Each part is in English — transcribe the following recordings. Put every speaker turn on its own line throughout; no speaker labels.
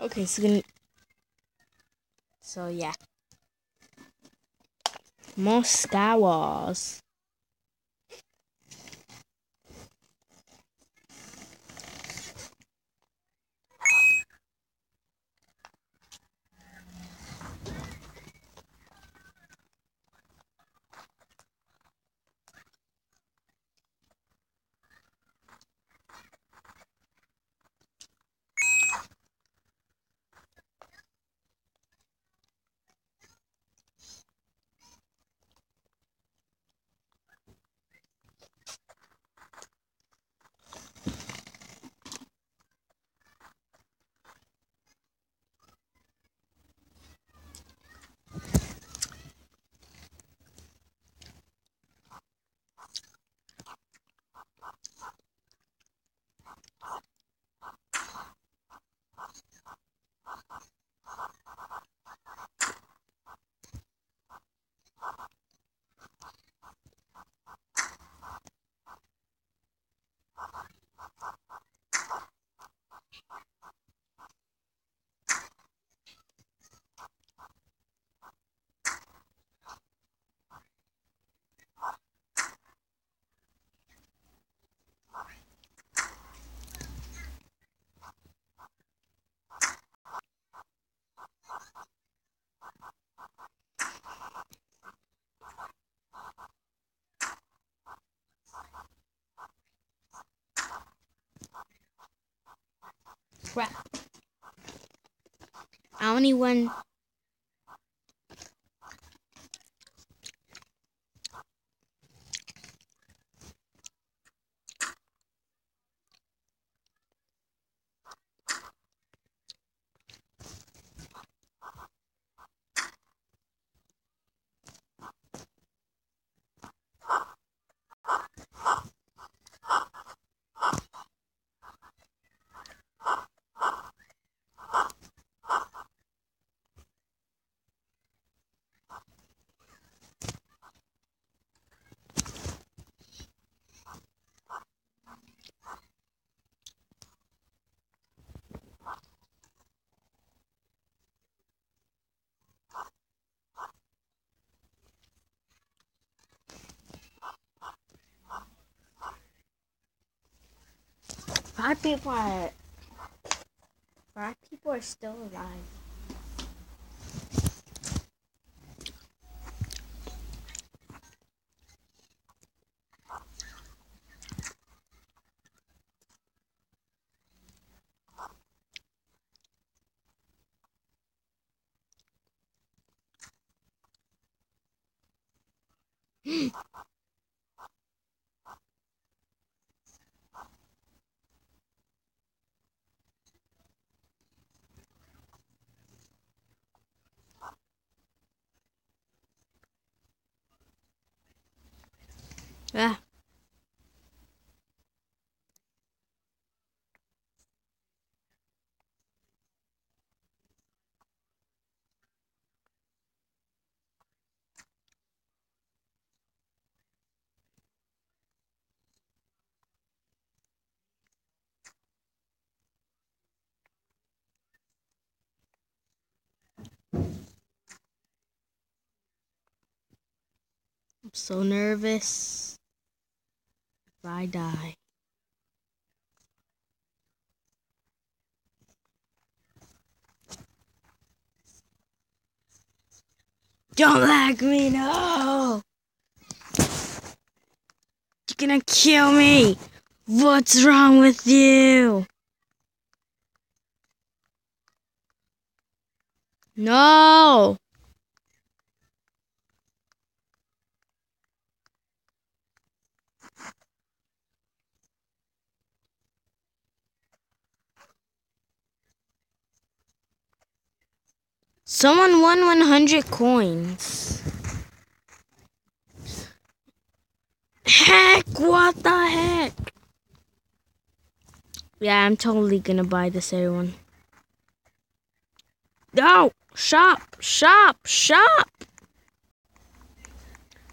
Okay, so gonna... So yeah. More Sky Wars. Crap. I only won. Five people are. Five people are still alive. Ah. I'm so nervous. If I die. Don't lag me, no! You're gonna kill me! What's wrong with you? No! Someone won 100 coins. Heck, what the heck? Yeah, I'm totally gonna buy this air one. No! Shop! Shop! Shop!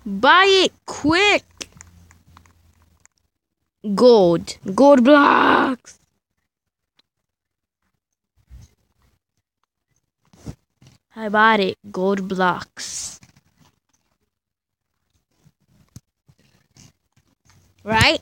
Buy it quick! Gold. Gold blocks! I bought it. Gold blocks. Right?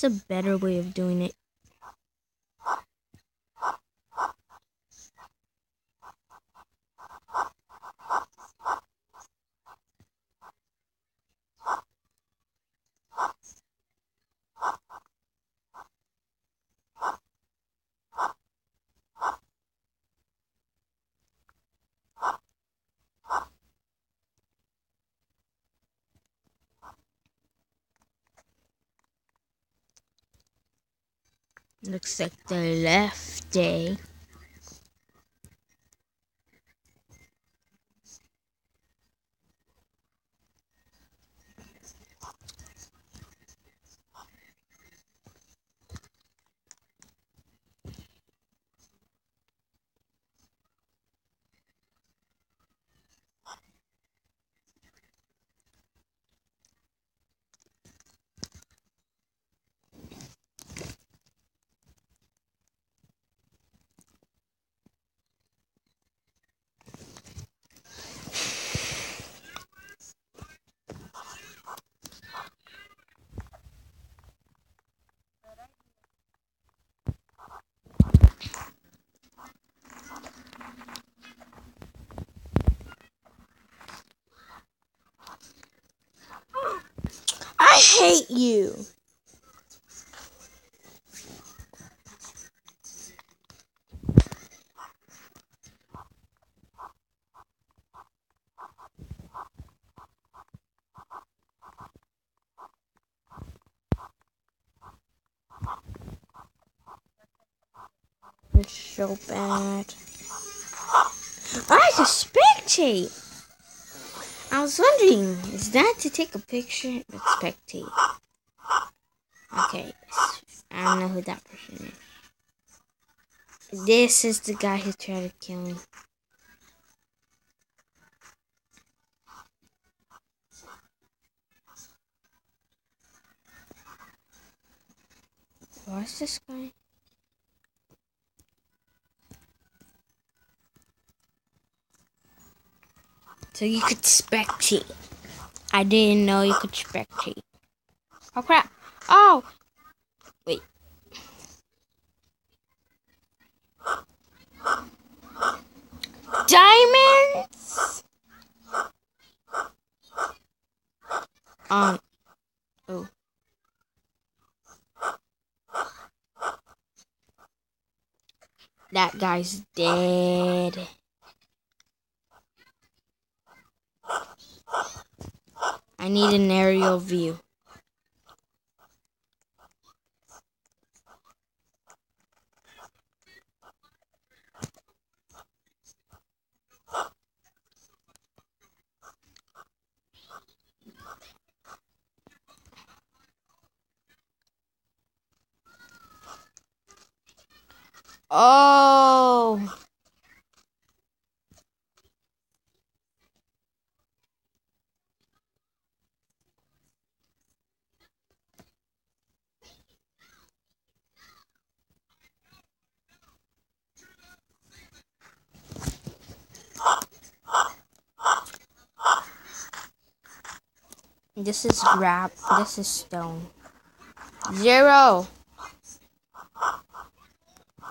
It's a better way of doing it. Looks like the left day. I hate you. So bad. I suspect spectate. I was wondering, is that to take a picture? But spectate. Okay, I don't know who that person is. This is the guy who tried to kill me. What's this guy? So you could spectate. I didn't know you could spectate. Oh crap. Oh! Wait. Diamonds? Um. Oh. That guy's dead. I need an aerial view. Oh. This is grab. This is stone. Zero.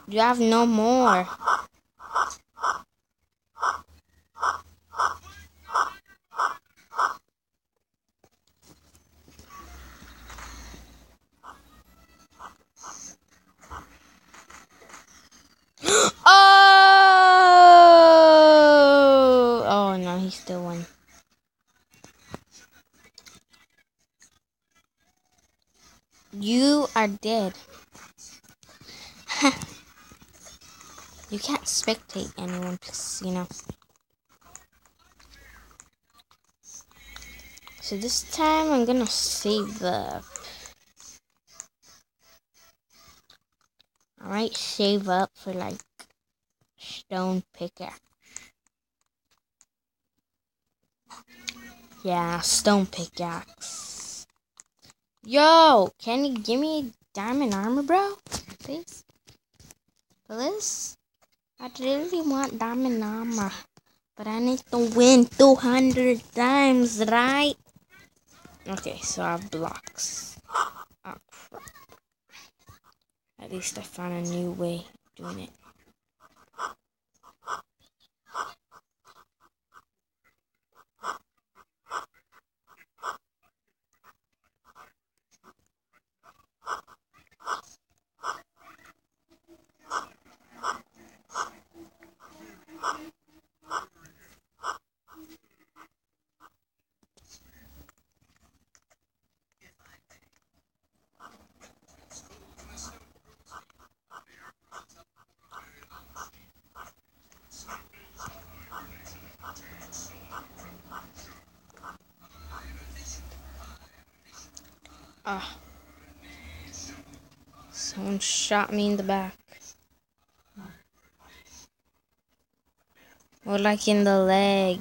You have no more. I dead. you can't spectate anyone because, you know. So this time I'm gonna save up. Alright, save up for like stone pickaxe. Yeah, stone pickaxe. Yo, can you give me diamond armor, bro? Please? Please? I really want diamond armor. But I need to win 200 times, right? Okay, so I have blocks. Oh, crap. At least I found a new way of doing it. Ah. Someone shot me in the back. Or like in the leg.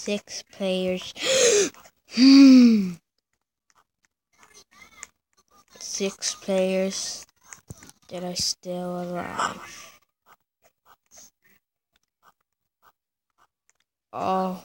Six players. Six players that are still alive. Oh.